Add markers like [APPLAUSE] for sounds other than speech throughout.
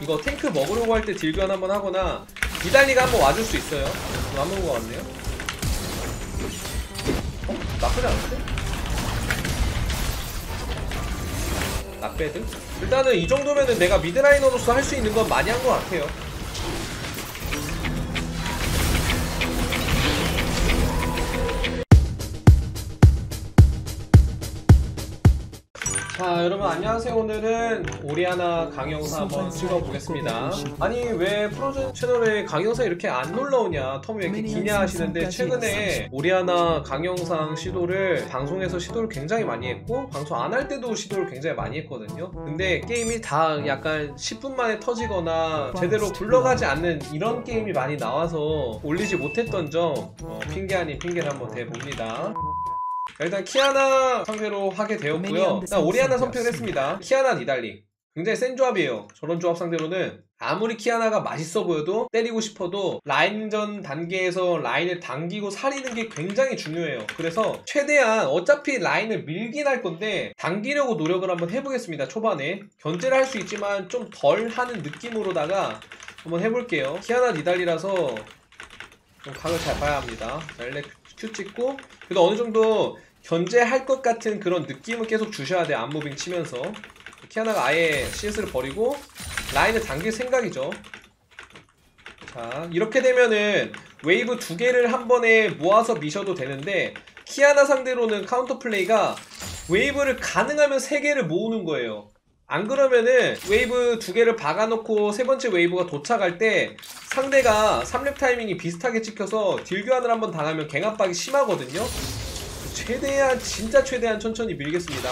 이거 탱크 먹으려고 할 때 딜교환 한번 하거나 이달리가 한번 와줄 수 있어요 남은 것 같네요 어? 나쁘지 않은데? 낙배드? 일단은 이 정도면은 내가 미드라이너로서 할 수 있는 건 많이 한 것 같아요 자 여러분 안녕하세요. 오늘은 오리아나 강영사 한번 찍어보겠습니다. 아니 왜 프로즌 채널에 강영사 이렇게 안 놀라오냐? 텀이 왜 이렇게 기냐 하시는데 최근에 오리아나 강영상 시도를 방송에서 시도를 굉장히 많이 했고 방송 안 할 때도 시도를 굉장히 많이 했거든요. 근데 게임이 다 약간 10분 만에 터지거나 제대로 굴러가지 않는 이런 게임이 많이 나와서 올리지 못했던 점 어, 핑계 아닌 핑계를 한번 대봅니다 일단 키아나 상대로 하게 되었고요. 일단 오리아나 선택을 했습니다. 키아나 니달리. 굉장히 센 조합이에요. 저런 조합 상대로는 아무리 키아나가 맛있어 보여도 때리고 싶어도 라인전 단계에서 라인을 당기고 살리는 게 굉장히 중요해요. 그래서 최대한 어차피 라인을 밀긴 할 건데 당기려고 노력을 한번 해보겠습니다. 초반에 견제를 할 수 있지만 좀 덜 하는 느낌으로다가 한번 해볼게요. 키아나 니달리라서 좀 각을 잘 봐야 합니다. 자, 일렙 Q 찍고 그래도 어느 정도 견제할 것 같은 그런 느낌을 계속 주셔야 돼요. 앞moving 치면서 키아나가 아예 CS를 버리고 라인을 당길 생각이죠. 자 이렇게 되면은 웨이브 두 개를 한 번에 모아서 미셔도 되는데 키아나 상대로는 카운터 플레이가 웨이브를 가능하면 세 개를 모으는 거예요. 안 그러면은 웨이브 두 개를 박아놓고 세 번째 웨이브가 도착할 때 상대가 3렙 타이밍이 비슷하게 찍혀서 딜교환을 한번 당하면 갱압박이 심하거든요. 최대한 진짜 최대한 천천히 밀겠습니다.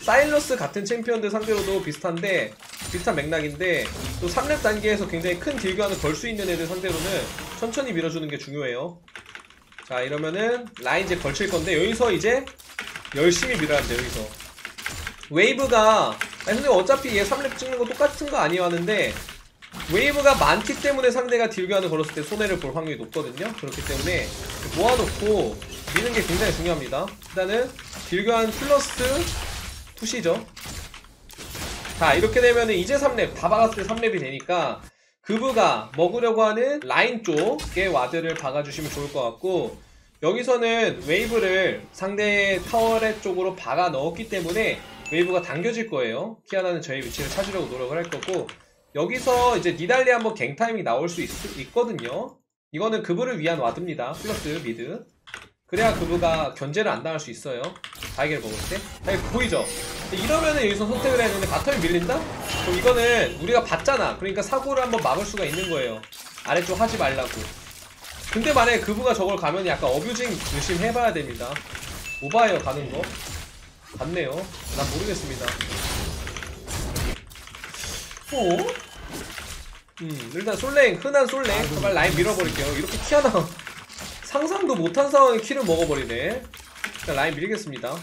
사일러스 같은 챔피언들 상대로도 비슷한데 비슷한 맥락인데 또 3렙 단계에서 굉장히 큰 딜교환을 걸 수 있는 애들 상대로는 천천히 밀어주는 게 중요해요. 자 이러면은 라인 이제 걸칠 건데 여기서 이제 열심히 밀어야 돼요 여기서 웨이브가 아니 근데 어차피 얘 3렙 찍는 거 똑같은 거 아니에요 하는데 웨이브가 많기 때문에 상대가 딜교환을 걸었을 때 손해를 볼 확률이 높거든요. 그렇기 때문에 모아놓고 미는 게 굉장히 중요합니다. 일단은 딜교환 플러스 push죠. 자 이렇게 되면은 이제 3렙 다 박았을 때 3렙이 되니까 그브가 먹으려고 하는 라인 쪽에 ward를 박아주시면 좋을 것 같고 여기서는 웨이브를 상대 타워렛 쪽으로 박아 넣었기 때문에 웨이브가 당겨질 거예요. 키아나는 저의 위치를 찾으려고 노력을 할 거고 여기서 이제 니달리 한번 gank 타이밍 나올 수 있, 거든요 이거는 그브를 위한 ward입니다. 플러스 mid. 그래야 그브가 견제를 안 당할 수 있어요. 바위게를 먹을 때. 아니, 보이죠? 이러면은 여기서 선택을 해야 되는데 bottom이 밀린다? 그럼 이거는 우리가 봤잖아. 그러니까 사고를 한번 막을 수가 있는 거예요. 아래쪽 하지 말라고. 근데 만약에 그브가 저걸 가면 약간 abusing 열심히 해봐야 됩니다. 오바예요, 가는 거. 같네요. 난 모르겠습니다. 어? 음, 일단 솔랭, 흔한 솔랭. 정말 라인 밀어버릴게요. 이렇게 키아나 상상도 못한 상황에 kill을 먹어버리네. 일단 라인 밀겠습니다.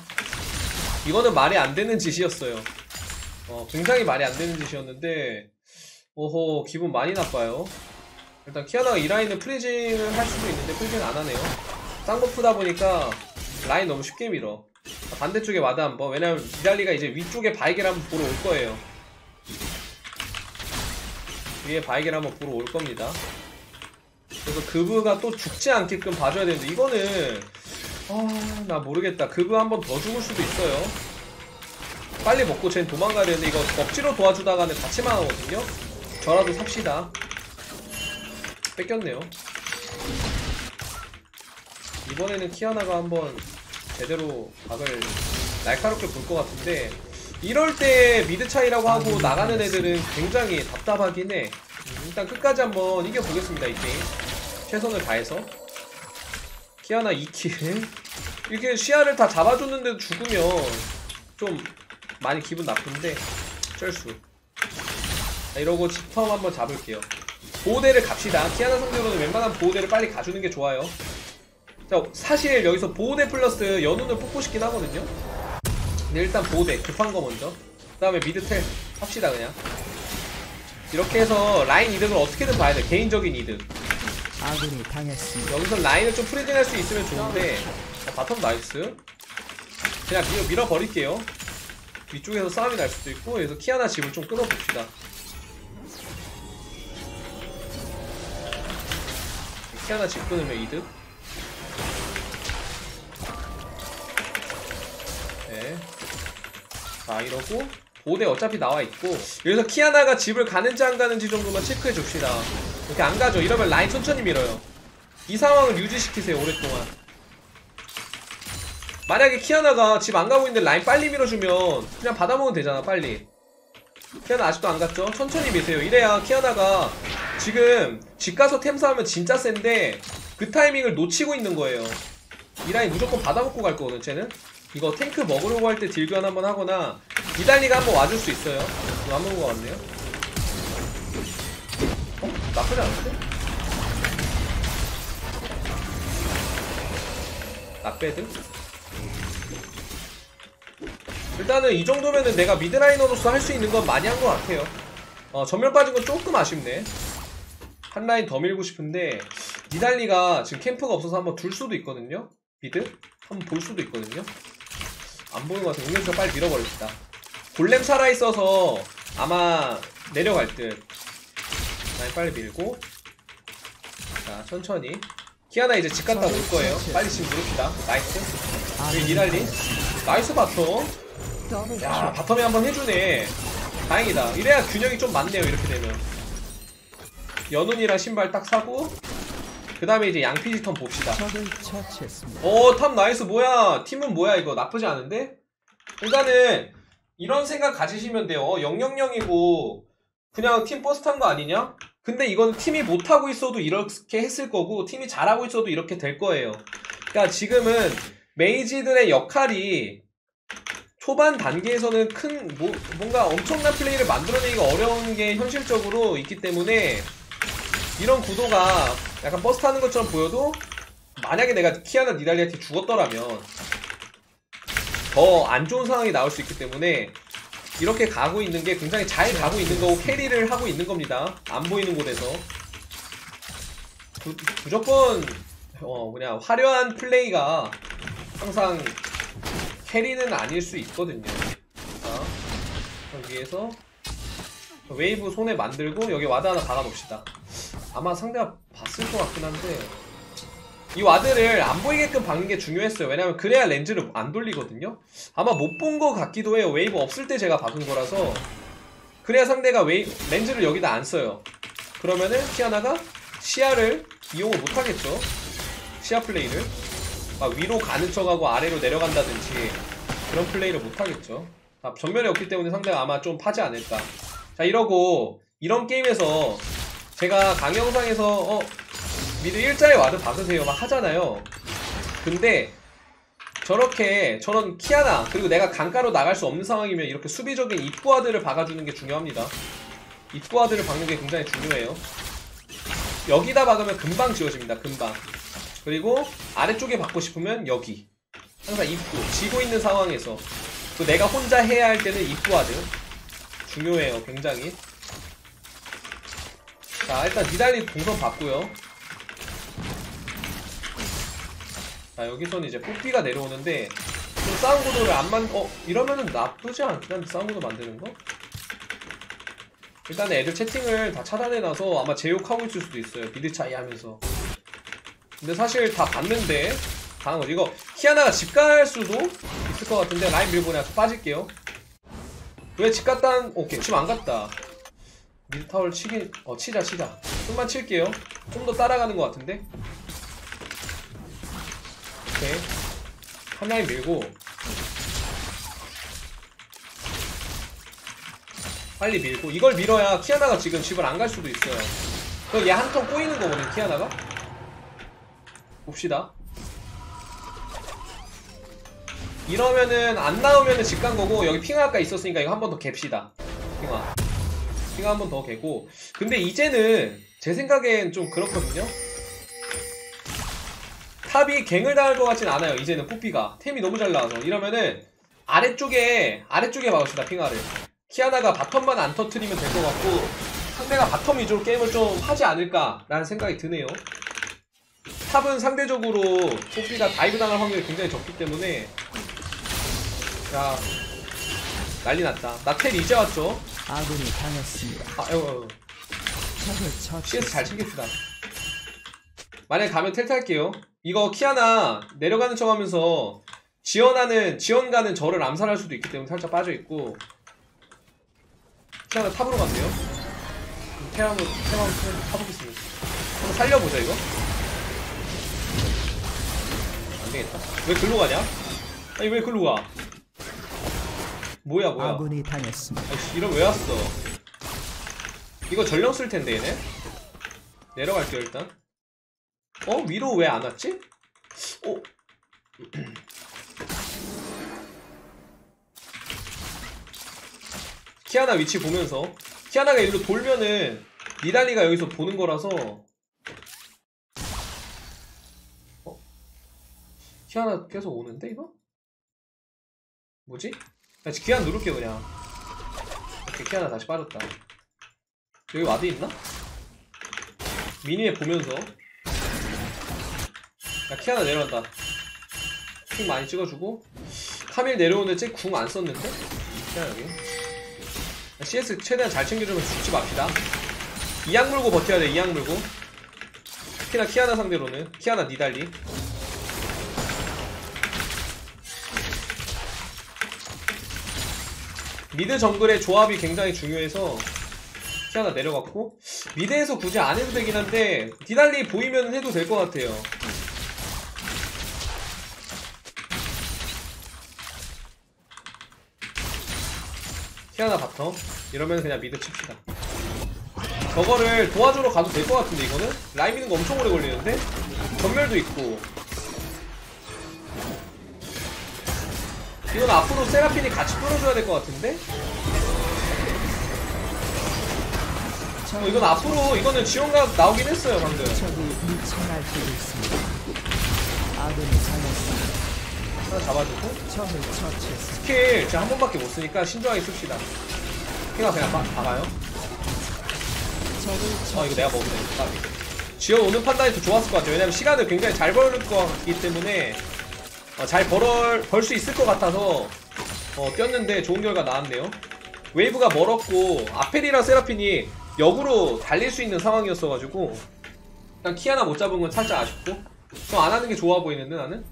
이거는 말이 안 되는 짓이었어요. 어, 굉장히 말이 안 되는 짓이었는데, 오호, 기분 많이 나빠요. 일단 키아나가 이 라인을 freezing을 할 수도 있는데 freezing을 안 하네요. 쌍buff다 보니까 라인 너무 쉽게 밀어. 반대쪽에 ward 한번. 왜냐면 니달리가 이제 위쪽에 바위게를 한번 보러 올 거예요. 위에 바위게를 한번 보러 올 겁니다. 그래서 그브가 또 죽지 않게끔 봐줘야 되는데 이거는 아 나 모르겠다. 그브 한번 더 죽을 수도 있어요. 빨리 먹고 쟤는 도망가야 되는데 이거 억지로 도와주다가는 같이 망하거든요. 저라도 삽시다. 뺏겼네요. 이번에는 키아나가 한번 제대로 각을 날카롭게 볼 것 같은데 이럴 때 mid 차이라고 하고 나가는 애들은 굉장히 답답하긴 해. 음, 일단 끝까지 한번 이겨보겠습니다 이 게임. 최선을 다해서. 키아나 2kill. 이렇게 시야를 다 잡아줬는데도 죽으면 좀 많이 기분 나쁜데 자, 이러고 집텀 한번 잡을게요. 보호대를 갑시다. 키아나 상대로는 웬만한 보호대를 빨리 가주는 게 좋아요 자, 사실 여기서 보호대 플러스 연운을 뽑고싶긴 하거든요. 근데 일단 보호대 급한 거 먼저. 그 다음에 mid텔 합시다 그냥. 이렇게 해서 라인 이득을 어떻게든 봐야 돼. 개인적인 이득. 아군이 당했습니다. 여기서 라인을 좀 freezing할 수 있으면 좋은데 자, bottom nice. 그냥 밀어, 밀어버릴게요. 위쪽에서 싸움이 날 수도 있고 여기서 키아나 집을 좀 끊어봅시다. 키아나 집 끊으면 이득. 자 이러고 보대 어차피 나와 있고. 여기서 키아나가 집을 가는지 안 가는지 정도만 체크해 줍시다. 이렇게 안 가죠. 이러면 라인 천천히 밀어요. 이 상황을 유지시키세요 오랫동안. 만약에 키아나가 집 안 가고 있는데 라인 빨리 밀어주면 그냥 받아먹으면 되잖아 빨리. 키아나 아직도 안 갔죠? 천천히 미세요. 이래야 키아나가 지금 집 가서 템 싸우면 진짜 센데 그 타이밍을 놓치고 있는 거예요 이 라인 무조건 받아먹고 갈 거거든 쟤는 이거 탱크 먹으려고 할 때 딜교환 한번 하거나 이달리가 한번 와줄 수 있어요 먹은 것 같네요 어? 나쁘지 않은데? Not bad? 일단은 이 정도면은 내가 mid laner로서 할 수 있는 건 많이 한 것 같아요 어, 점멸 빠진 건 조금 아쉽네 한 라인 더 밀고 싶은데 니달리가 지금 캠프가 없어서 한번 볼 수도 있거든요 mid? 한번 볼 수도 있거든요. 안 보는 것 같아 용맹서 빨리 밀어버립시다. 골렘 살아있어서 아마 내려갈 듯. 라인 빨리 밀고. 자 천천히. 키아나 이제 집 갔다 올 거예요. 빨리 지금 누릅시다. Nice. 니달리 당했습니다. Nice bottom. 야 kill. bottom이 한번 해주네. 다행이다. 이래야 균형이 좀 맞네요 이렇게 되면. 연운이랑 신발 딱 사고 그 다음에 이제 양피지 턴 봅시다 적을 처치했습니다. 오, top nice. 뭐야? 팀은 뭐야, 이거? 나쁘지 않은데? 일단은, 이런 생각 가지시면 돼요. 000이고, 그냥 팀 버스 탄 거 아니냐? 근데 이건 팀이 못하고 있어도 이렇게 했을 거고, 팀이 잘하고 있어도 이렇게 될 거예요. 그러니까 지금은 메이지들의 역할이 초반 단계에서는 큰, 뭐, 뭔가 엄청난 플레이를 만들어내기가 어려운 게 현실적으로 있기 때문에, 이런 구도가 약간 버스 타는 것처럼 보여도 만약에 내가 키아나 니달리한테 죽었더라면 더 안 좋은 상황이 나올 수 있기 때문에 이렇게 가고 있는 게 굉장히 잘 가고 있는 거고 carry를 하고 있는 겁니다. 안 보이는 곳에서 무, 무조건 어 그냥 화려한 플레이가 항상 carry는 아닐 수 있거든요. 자, 여기에서 웨이브 손해 만들고 여기 ward 하나 박아놓읍시다. 아마 상대가 봤을 것 같긴 한데 이 ward를 안 보이게끔 박는 게 중요했어요. 왜냐면 그래야 렌즈를 안 돌리거든요. 아마 못 본 것 같기도 해요. 웨이브 없을 때 제가 박은 거라서 그래야 상대가 웨이 렌즈를 여기다 안 써요. 그러면은 키아나가 시야를 이용을 못 하겠죠. 시야 플레이를 막 위로 가는 척하고 아래로 내려간다든지 그런 플레이를 못 하겠죠. 아, 점멸이 없기 때문에 상대가 아마 좀 파지 않을까. 자 이러고 이런 게임에서 제가 강의 영상에서 어 mid 일자에 ward 박으세요. 막 하잖아요. 근데 저렇게 저런 키아나 그리고 내가 강가로 나갈 수 없는 상황이면 이렇게 수비적인 입구 ward를 박아주는 게 중요합니다. 입구 ward를 박는 게 굉장히 중요해요. 여기다 박으면 금방 지워집니다. 금방. 그리고 아래쪽에 박고 싶으면 여기. 항상 입구 지고 있는 상황에서. 또 내가 혼자 해야 할 때는 입구 ward. 중요해요 굉장히 자 일단 니달리 동선 봤고요 자 여기서는 이제 뽀삐가 내려오는데 좀 싸움 구도를 안 만.. 어? 이러면은 나쁘지 않긴 한데 싸움 구도 만드는 거? 일단 애들 채팅을 다 차단해놔서 아마 제욕하고 있을 수도 있어요 비드 차이 하면서 근데 사실 다 봤는데 당한 거지 이거 키아나가 집 갈 수도 있을 것 같은데 라인 밀고 그냥 빠질게요 왜 집 갔다 한.. 오케이 집 안 갔다 미드타워를 치긴.. 어 치자 치자. 좀만 칠게요. 좀 더 따라가는 것 같은데? 오케이. 한 라인 밀고. 빨리 밀고. 이걸 밀어야 키아나가 지금 집을 안 갈 수도 있어요. 그럼 얘한턴 꼬이는 거거든 키아나가? 봅시다. 이러면은 안 나오면은 집 간 거고 여기 핑하 아까 있었으니까 이거 한 번 더 갭시다 핑와 한번 더 개고. 근데 이제는 제 생각엔 좀 그렇거든요. top이 gank를 당할 것 같진 않아요. 이제는 뽀삐가. 템이 너무 잘 나와서. 이러면은 아래쪽에 아래쪽에 막읍시다 핑와를. 키아나가 bottom만 안 터트리면 될 것 같고 상대가 bottom 위주로 게임을 좀 하지 않을까라는 생각이 드네요. top은 상대적으로 뽀삐가 dive 당할 확률이 굉장히 적기 때문에 자 난리 났다. 나텔 이제 왔죠 아군이 당했습니다. 아 에어 적을 CS 처치했습니다. 잘 챙깁시다 만약에 가면 텔탈게요. 이거 키아나 내려가는 척 하면서 지원하는, 지원 가는 저를 암살할 수도 있기 때문에 살짝 빠져있고. 키아나 탑으로. 그럼 태양을, 태양을 타보겠습니다. 한번 살려보자, 이거. 안 되겠다. 왜 글로 가냐? 아니, 왜 글로 가? 뭐야, 뭐야. 아군이 당했습니다. 아이씨, 이런 왜 왔어? 이거 전령 쓸 텐데 얘네. 내려갈게요 일단. 어 위로 왜 안 왔지? 어. [CLEARS THROAT] 키아나 위치 보면서 키아나가 일로 돌면은 니달리가 여기서 보는 거라서. 어? 키아나 계속 오는데 이거? 뭐지? 나 지금 귀환 누를게 그냥. 오케이 키아나 다시 빠졌다. 여기 ward 있나? 미니맵 보면서 야 키아나 내려간다 ping 많이 찍어주고 카밀 내려오는데 쟤 궁 안 썼는데? 키아나 여기 야, CS 최대한 잘 챙겨주면 죽지 맙시다 이 악물고 버텨야 돼 이 악물고 특히나 키아나 상대로는 키아나 니달리 mid 정글의 조합이 굉장히 중요해서 키아나 내려갔고 mid에서 굳이 안 해도 되긴 한데 니달리 보이면 해도 될 것 같아요 키아나 bottom 이러면 그냥 mid 칩시다 저거를 도와주러 가도 될 것 같은데 이거는? 라인 미는 거 엄청 오래 걸리는데? 점멸도 있고 이건 앞으로 세라핀이 같이 뚫어줘야 될 것 같은데? 어, 이건 앞으로 이거는 지원각 나오긴 했어요 방금. 하나 잡아주고. 스킬 제가 한 번밖에 못 쓰니까 신중하게 씁시다 스킬각 그냥 막 박아요 아 이거 내가 먹으면 되니까 지원 오는 판단이 더 좋았을 것 같아요 왜냐면 시간을 굉장히 벌 것 같기 때문에 어, 잘 벌, 벌 수 있을 것 같아서 어, 뛰었는데 좋은 결과 나왔네요. 웨이브가 멀었고 아펠이랑 세라핀이 역으로 달릴 수 있는 상황이었어가지고 일단 키아나 못 잡은 건 살짝 아쉽고 좀 안 하는 게 좋아 보이는데 나는?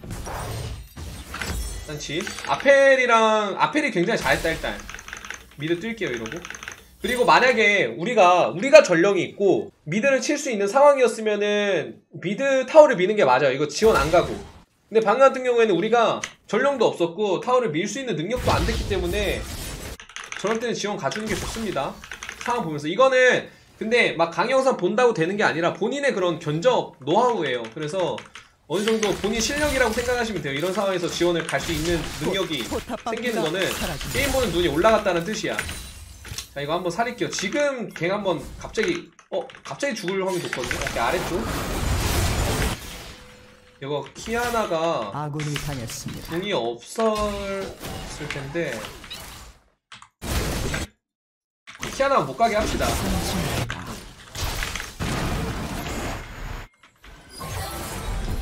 일단 지. 아펠이랑 아펠이 굉장히 잘했다 일단. mid 뛸게요 이러고. 그리고 만약에 우리가 우리가 전령이 있고 mid를 칠 수 있는 상황이었으면은 mid 타워를 미는 게 맞아요. 이거 지원 안 가고 근데 방금 같은 경우에는 우리가 전령도 없었고 타워를 밀 수 있는 능력도 안 됐기 때문에 저럴 때는 지원 가주는 게 좋습니다. 상황 보면서. 이거는 근데 막 강영상 본다고 되는 게 아니라 본인의 그런 견적 노하우예요. 그래서 어느 정도 본인 실력이라고 생각하시면 돼요. 이런 상황에서 지원을 갈 수 있는 능력이 생기는 거는. 게임 보는 눈이 올라갔다는 뜻이야. 자 이거 한번 살릴게요. 지금 갱 한번 갑자기 어 갑자기 죽을 확률 높거든요. 이렇게 아래쪽 이거 키아나가 아군이 당했습니다. 궁이 없었을 텐데 키아나 못 가게 합시다.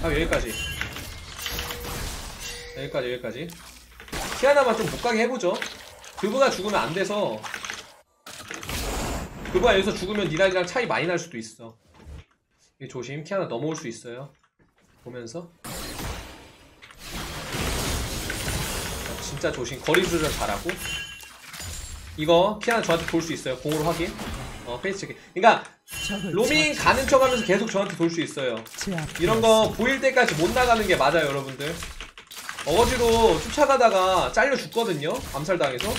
아 여기까지. 여기까지 여기까지. 키아나만 좀 못 가게 해보죠. 그브가 죽으면 안 돼서. 그브가 여기서 죽으면 니달이랑 차이 많이 날 수도 있어. 이 조심. 키아나 넘어올 수 있어요 보면서 자, 진짜 조심 거리 조절 잘하고 이거 키아나 저한테 돌 수 있어요 공으로 확인 어 face check 그러니까 로밍 가는 척 하면서 계속 저한테 돌 수 있어요. 이런 거 보일 때까지 못 나가는 게 맞아요, 여러분들. 어거지로 쫓아가다가 잘려 죽거든요. 암살당해서.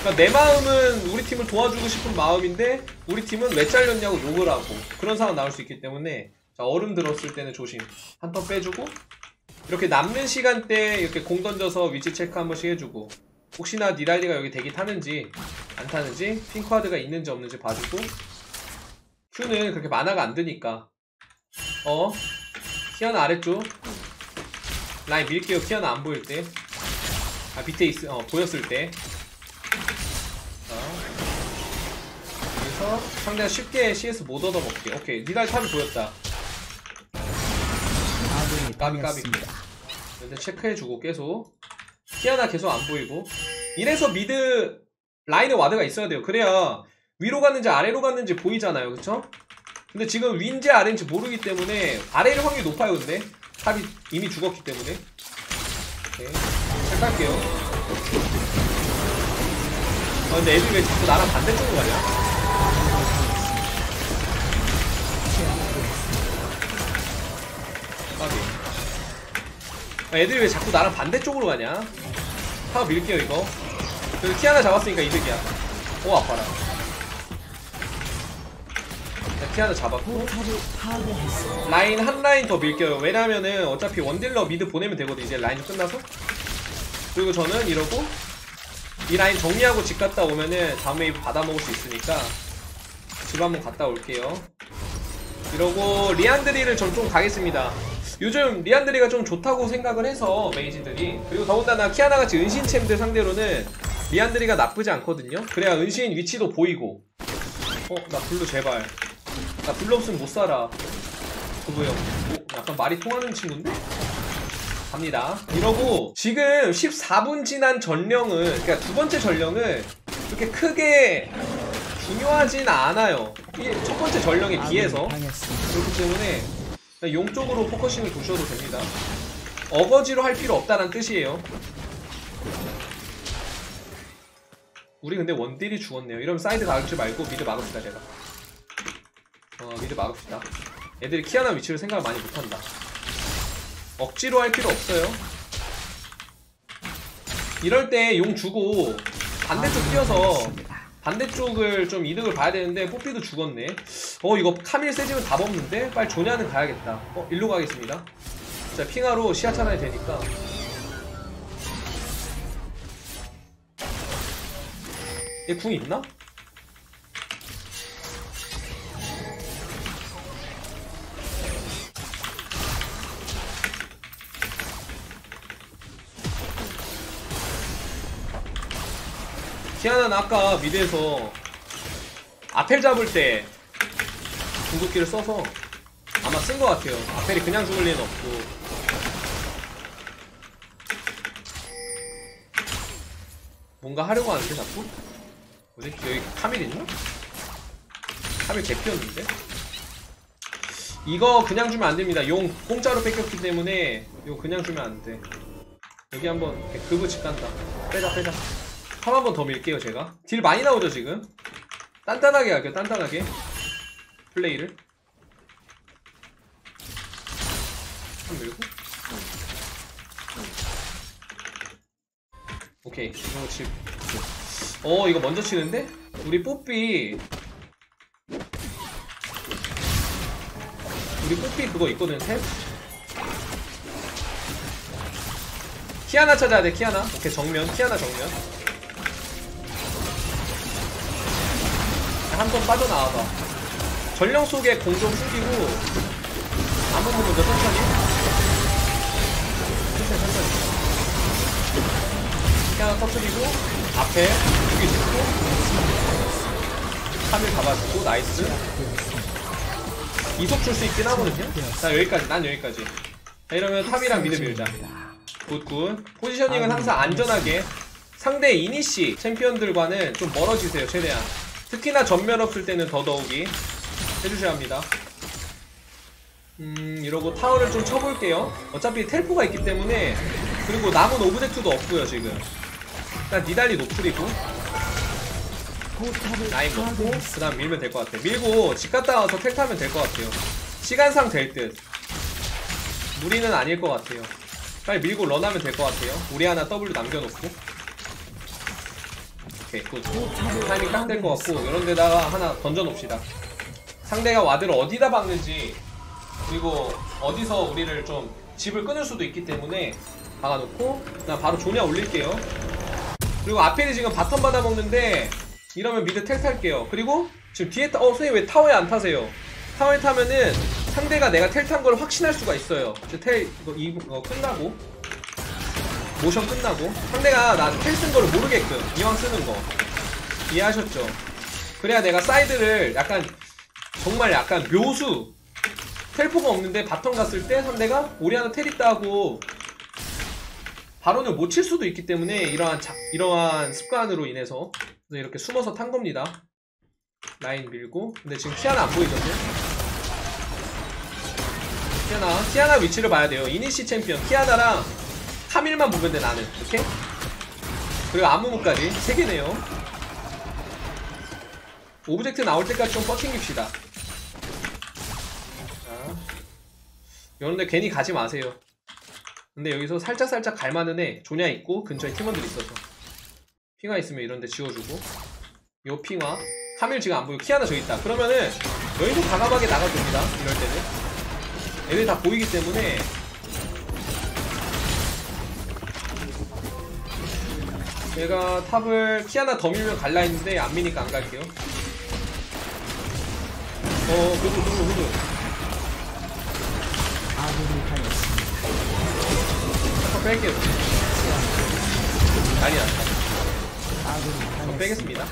그러니까 내 마음은 우리 팀을 도와주고 싶은 마음인데 우리 팀은 왜 잘렸냐고 욕을 하고 그런 상황 나올 수 있기 때문에 자, 얼음 들었을 때는 조심. 한 턴 빼주고 이렇게 남는 시간대 이렇게 공 던져서 위치 체크 한 번씩 해주고 혹시나 니달리가 여기 대기 타는지 안 타는지 핑크와드가 있는지 없는지 봐주고 Q는 그렇게 만화가 안 드니까. 어? 키아나 아래쪽? 라인 밀게요. 키아나 안 보일 때 아 밑에 있, 어 보였을 때. 자, 그래서 상대가 쉽게 CS 못 얻어먹게 오케이. 니달 top이 보였다 까비, 까비. 근데 체크해주고 계속. 키아나 계속 안 보이고. 이래서 mid 라인에 ward가 있어야 돼요. 그래야 위로 갔는지 아래로 갔는지 보이잖아요. 그쵸? 근데 지금 위인지 아래인지 모르기 때문에 아래일 확률이 높아요 근데. top이 이미 죽었기 때문에. 오케이. 잘 갈게요. 아 근데 애들 왜 자꾸 나랑 반대쪽으로 가냐? 애들이 왜 자꾸 나랑 반대쪽으로 가냐? 하고 밀게요 이거. 키 하나 잡았으니까 이득이야. 오 아파라. 하나 잡았고. 라인 한 라인 더 밀게요. 왜냐면은 어차피 원딜러 mid 보내면 되거든 이제 라인 끝나서. 그리고 저는 이러고 이 라인 정리하고 집 갔다 오면은 다음 웨이브 받아 먹을 수 있으니까 집 한번 갔다 올게요. 이러고 리안드리를 전 좀 가겠습니다 요즘 리안드리가 좀 좋다고 생각을 해서 mage들이. 그리고 더군다나 키아나같이 은신챔들 상대로는 리안드리가 나쁘지 않거든요. 그래야 은신 위치도 보이고. 어 나 블루 제발. 나 블루 없으면 못 살아. 그거요 오, 약간 말이 통하는 친구인데? 갑니다. 이러고 지금 14분 지난 전령은 그러니까 두 번째 전령은 그렇게 크게 중요하진 않아요. 이 첫 번째 전령에 비해서. 그렇기 때문에 용 쪽으로 focusing을 두셔도 됩니다. 어거지로 할 필요 없다는 뜻이에요. 우리 근데 원딜이 죽었네요. 이러면 사이드 가지 말고 mid 막읍시다 제가. 어 mid 막읍시다. 애들이 키아나 위치를 생각을 많이 못한다. 억지로 할 필요 없어요. 이럴 때 용 주고 반대쪽 뛰어서. 반대쪽을 좀 이득을 봐야 되는데 뽀삐도 죽었네. 어 이거 카밀 세지면 답 없는데? 빨리 조냐는 가야겠다. 어 일로 가겠습니다. 자 핑와로 시야 차단이 되니까. 얘궁 있나? 키아나는 아까 미드에서 아펠 잡을 때 궁극기를 써서 아마 쓴 것 같아요. 아펠이 그냥 죽을 리는 없고. 뭔가 하려고 하는데 자꾸? 뭐지? 여기 카밀 있나? 카밀 개피였는데? 이거 그냥 주면 안 됩니다. 용 공짜로 뺏겼기 때문에 이거 그냥 주면 안 돼. 여기 한번 그브 집 간다. 빼자 빼자. 한 번 더 밀게요 제가. 딜 많이 나오죠 지금? 단단하게 할게요 단단하게. 플레이를. 한 밀고. 오케이 이거 칩어 이거 먼저 치는데? 우리 뽀삐. 우리 뽀삐 그거 있거든 탭 키아나 찾아야 돼 키아나. 오케이 정면. 키아나 정면 한 번 빠져나와봐. 전령 속에 공 좀 숨기고, 아무 부분 더 천천히. 천천히, 천천히. 하나 터트리고, 앞에 두개 짓고, 카밀 잡아주고, nice. 이속 줄 수 있긴 하거든요? 자, 여기까지, 난 여기까지. 자, 이러면 top이랑 mid 밀자. good good. positioning은 항상 안전하게. 상대 이니시 챔피언들과는 좀 멀어지세요, 최대한. 특히나 점멸 없을 때는 더더욱이 해주셔야 합니다. 음, 이러고 타워를 좀 쳐볼게요. 어차피 텔포가 있기 때문에 그리고 남은 object도 없고요, 지금. 일단 니달리 포탑을 라인 먹고. 그 다음 밀면 될 것 같아. 밀고 집 갔다 와서 텔 타면 될 것 같아요. 시간상 될 듯. 무리는 아닐 것 같아요. 빨리 밀고 run하면 될 것 같아요. 우리 하나 W 남겨놓고. 오케이, good. 타이밍 딱 될 것 같고 이런 데다가 하나 던져놓읍시다. 상대가 ward를 어디다 박는지 그리고 어디서 우리를 좀 집을 끊을 수도 있기 때문에 박아놓고 그다음 바로 조냐 올릴게요. 그리고 아펠이 지금 bottom 받아먹는데 이러면 mid 텔 탈게요. 그리고 지금 뒤에 타, 어 선생님 왜 타워에 안 타세요? 타워에 타면은 상대가 내가 텔 탄 걸 확신할 수가 있어요. 텔 이거 이 어, 끝나고 모션 끝나고 상대가 나 텔 쓴 거를 모르게끔 이왕 쓰는 거 이해하셨죠? 그래야 내가 사이드를 약간 정말 약간 묘수 텔포가 없는데 bottom 갔을 때 상대가 우리 하나 텔 있다 하고 바론을 못 칠 수도 있기 때문에 이러한 자, 이러한 습관으로 인해서 이렇게 숨어서 탄 겁니다. 라인 밀고 근데 지금 키아나 안 보이거든요. 키아나 키아나 위치를 봐야 돼요 이니시 챔피언 키아나랑 카밀만 보면 돼 나는. 오케이? 그리고 아무무까지. 3개네요. object 나올 때까지 좀 버팅깁시다. 자. 이런데 괜히 가지 마세요. 근데 여기서 살짝살짝 갈만은 해. 조냐 있고 근처에 팀원들 있어서. 핑와 있으면 이런데 지워주고. 요 핑와. 카밀 지금 안 보이고 키아나 저기 있다. 그러면은 여기서 과감하게 나가도 됩니다. 이럴 때는. 애들 다 보이기 때문에 제가 top을 키아나 더 밀면 갈라 했는데 안 미니까 안 갈게요. 어 그래도 그래도 그래도 아군이 당했습니다. 뺄게요. 났다 아군이. 빼겠습니다.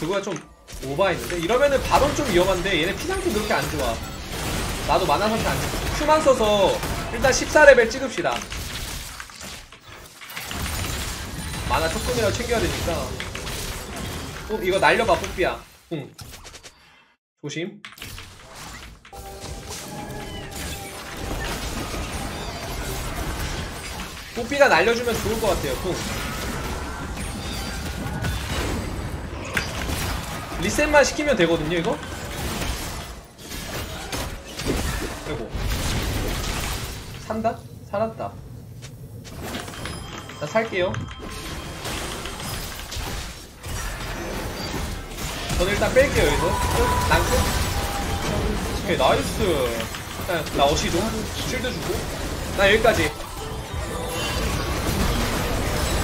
그거가 좀 오버했는데? 이러면은 바론 좀 위험한데 얘네 피 상태도 그렇게 안 좋아. 나도 마나 상태 안 좋고 Q만 써서 일단 14레벨 찍읍시다 만화 조금이라도 챙겨야 되니까. 어 이거 날려봐 뽀삐야. 응. 조심. 뽀삐가 날려주면 좋을 것 같아요 쿵 리셋만 시키면 되거든요 이거? 아이고. 산다? 살았다. 나 살게요 저는 일단 뺄게요 여기서. 끝? 난 끝? 오케이 nice. 일단 나 어시 좀 shield 주고. 나 여기까지.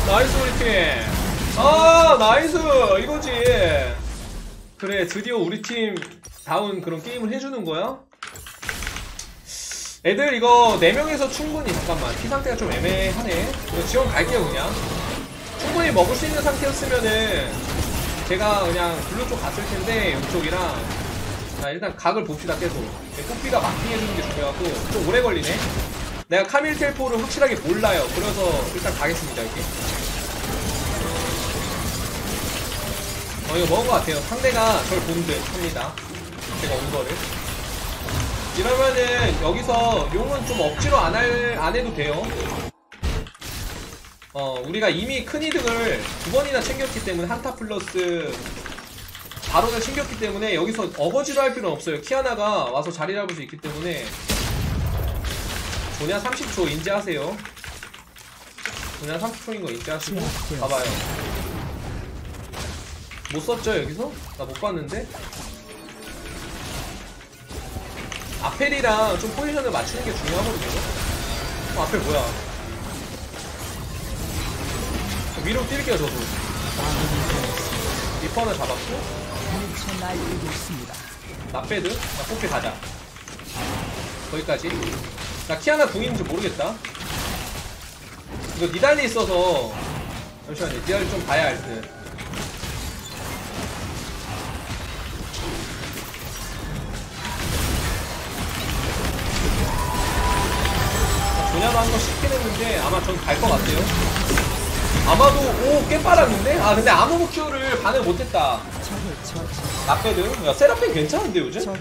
nice 우리 팀아 nice! 이거지. 그래 드디어 우리 팀 다운 그런 게임을 해주는 거야? 애들 이거 4명에서 충분히 잠깐만. 피 상태가 좀 애매하네. 이거 지원 갈게요 그냥. 충분히 먹을 수 있는 상태였으면은 제가 그냥 blue 쪽 갔을 텐데 이쪽이랑 자 일단 각을 봅시다 계속. 꽃비가 마킹해주는 게 중요하고 좀 오래 걸리네. 내가 카밀 텔포를 확실하게 몰라요. 그래서 일단 가겠습니다 이렇게. 어 이거 먹은 것 같아요. 상대가 저를 본듯 합니다. 제가 온 거를. 이러면은 여기서 용은 좀 억지로 안, 할, 안 해도 돼요 어 우리가 이미 큰 이득을 두 번이나 챙겼기 때문에 한타 플러스 바로를 챙겼기 때문에 여기서 어거지로 할 필요는 없어요. 키아나가 와서 자리 잡을 수 있기 때문에. 조냐 30초 인지하세요. 조냐 30초인 거 인지하시고 봐봐요. 못 썼죠 여기서? 나 못 봤는데? 아펠이랑 좀 포지션을 맞추는 게 중요하거든요. 어, 아펠 뭐야 위로 뛸게요 저도. 아군이 당했습니다. 리퍼 하나 잡았고. Not bad? 나 뽑기 가자. 거기까지. 나 키아나 궁인지 모르겠다. 이거 니달리 있어서. 잠시만요. 니달리 좀 봐야 할듯. 조냐도 한번 씻긴 했는데 아마 전 갈 것 같아요 아마도 오꽤 빨았는데? 아 근데 아무 큐를 반응 못했다. Not bad 야 세라핀 괜찮은데 요즘?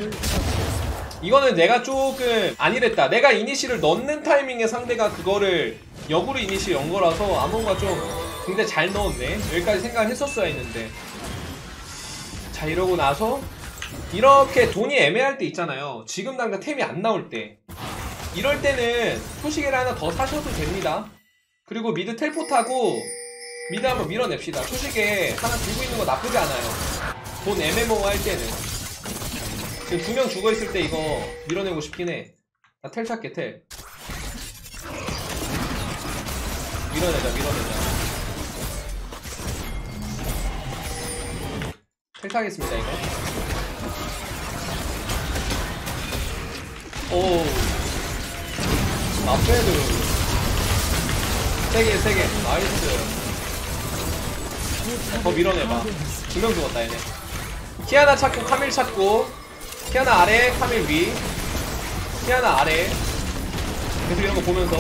이거는 내가 조금 안일했다. 내가 이니시를 넣는 타이밍에 상대가 그거를 역으로 이니시 연 거라서 아무무가 좀 굉장히 잘 넣었네. 여기까지 생각을 했었어야 했는데. 자, 이러고 나서 이렇게 돈이 애매할 때 있잖아요. 지금 당장 템이 안 나올 때. 이럴 때는 초시계를 하나 더 사셔도 됩니다. 그리고 mid 텔포 타고 미드 한번 밀어냅시다. 초시계 하나 들고 있는 거 나쁘지 않아요. 돈 MMO 할 때는. 지금 두 명 죽어 있을 때 이거 밀어내고 싶긴 해. 나 텔 찾게 텔. 밀어내자 밀어내자. 텔 타겠습니다 이거. 오. Not bad. 세게 세게 nice. 더 밀어내봐. 두 명 죽었다 얘네. 키아나 찾고 카밀 찾고 키아나 아래 카밀 위 키아나 아래 계속 이런 거 보면서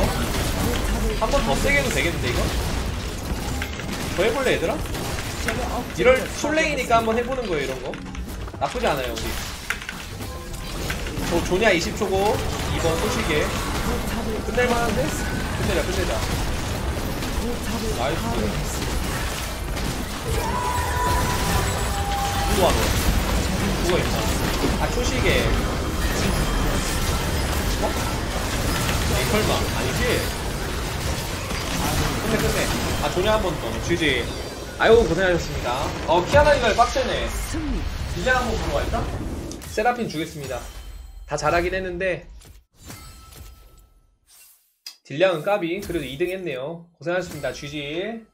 한 번 더 세게 해도 되겠는데 이거? 더 해볼래 얘들아? 이럴 솔랭이니까 한번 해보는 거예요 이런 거 나쁘지 않아요 우리 저 조냐 20초고 2번 초시계 포탑을 끝낼만한데? 끝내자 끝내자 nice. 누구 하노? 누가 있나? 아 초시계 어? 에이 설마 아니지? 끝내 끝내 아 조냐 한 번 더 GG 아유 고생하셨습니다 어 키아나니가 빡세네. 딜량 한번 보러 갈까? 세라핀 주겠습니다. 다 잘하긴 했는데 딜량은 까비 그래도 2등 했네요. 고생하셨습니다. GG